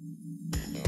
No.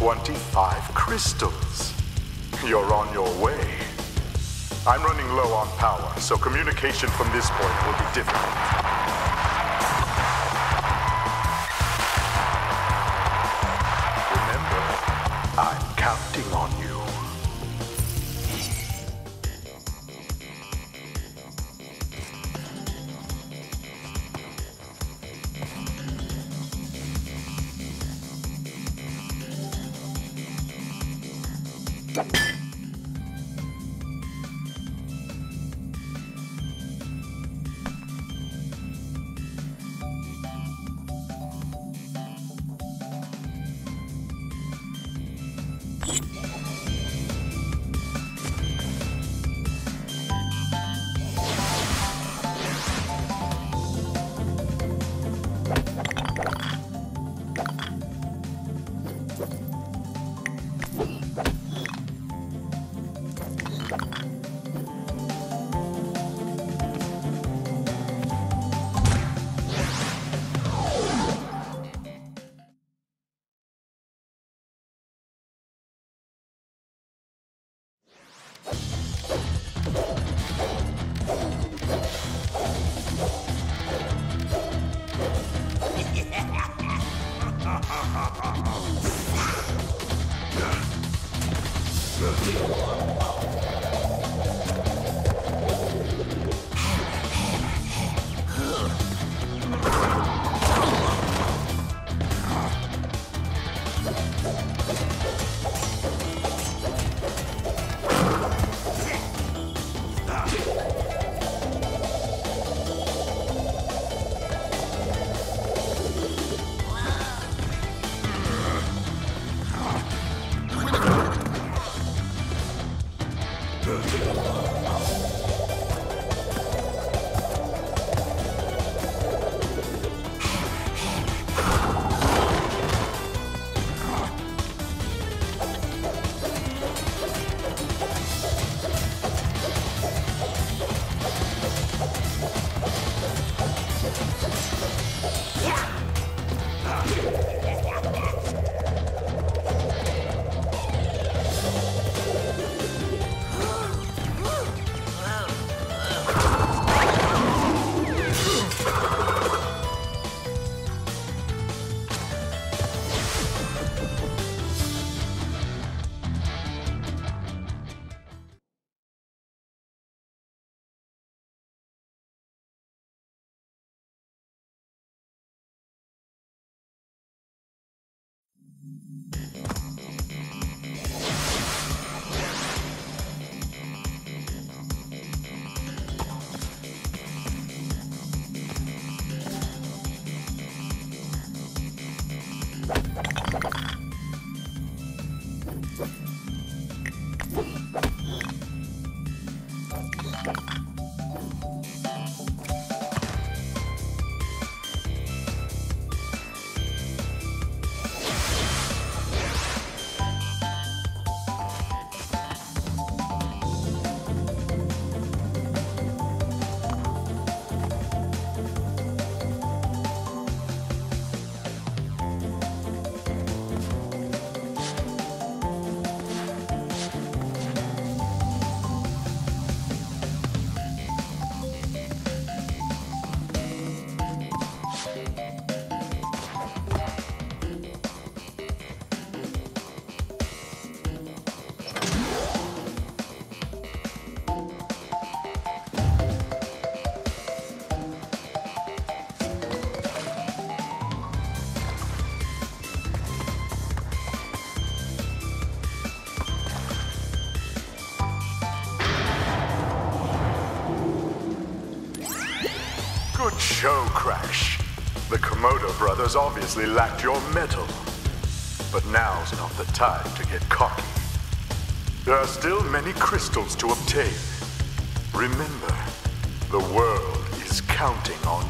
25 crystals. You're on your way. I'm running low on power, so communication from this point will be difficult. Thank you. Show, Crash. The Komodo brothers obviously lacked your mettle. But now's not the time to get cocky. There are still many crystals to obtain. Remember, the world is counting on